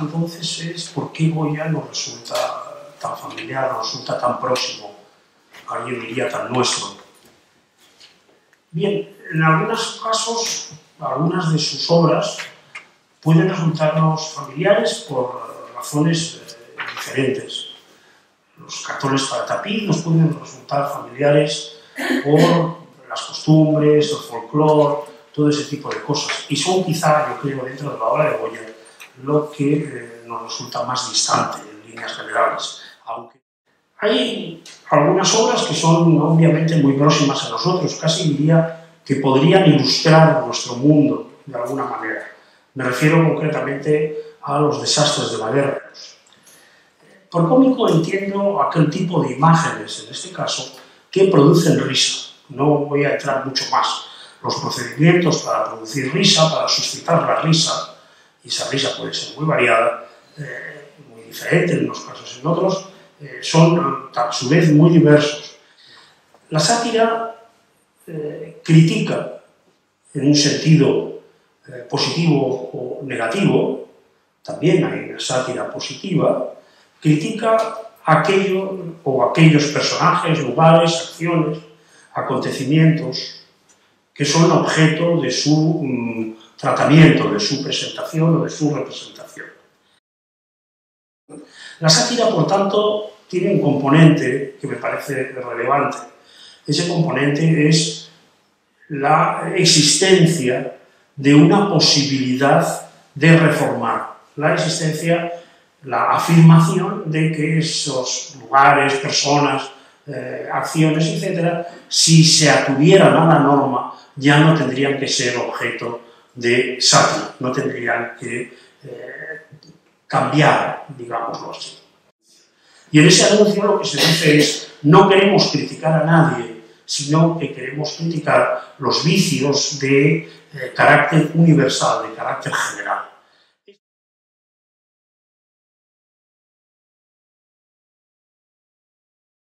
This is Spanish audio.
entonces es por qué Goya nos resulta tan familiar, nos resulta tan próximo, alguien diría tan nuestro. Bien, en algunos casos, algunas de sus obras pueden resultarnos familiares por razones eh, diferentes. Los cartones para tapiz nos pueden resultar familiares por las costumbres, el folclore, todo ese tipo de cosas. Y son quizá, yo creo, dentro de la obra de Goya, lo que eh, nos resulta más distante en líneas generales. Aunque hay algunas obras que son obviamente muy próximas a nosotros, casi diría que podrían ilustrar nuestro mundo de alguna manera. Me refiero concretamente a los desastres de la guerra. Por cómico entiendo aquel tipo de imágenes, en este caso, que producen risa. No voy a entrar mucho más. Los procedimientos para producir risa, para suscitar la risa, y esa risa puede ser muy variada, eh, muy diferente en unos casos en otros, eh, son a su vez muy diversos. La sátira eh, critica en un sentido positivo o negativo, también hay una sátira positiva, critica aquello o aquellos personajes, lugares, acciones, acontecimientos que son objeto de su mm, tratamiento, de su presentación o de su representación. La sátira, por tanto, tiene un componente que me parece relevante. Ese componente es la existencia de una posibilidad de reformar, la existencia, la afirmación de que esos lugares, personas, eh, acciones, etcétera, si se atuvieran a la norma, ya no tendrían que ser objeto de sátira, no tendrían que eh, cambiar, digámoslo así. Y en ese anuncio lo que se dice es, no queremos criticar a nadie, sino que queremos criticar los vicios de eh, carácter universal, de carácter general.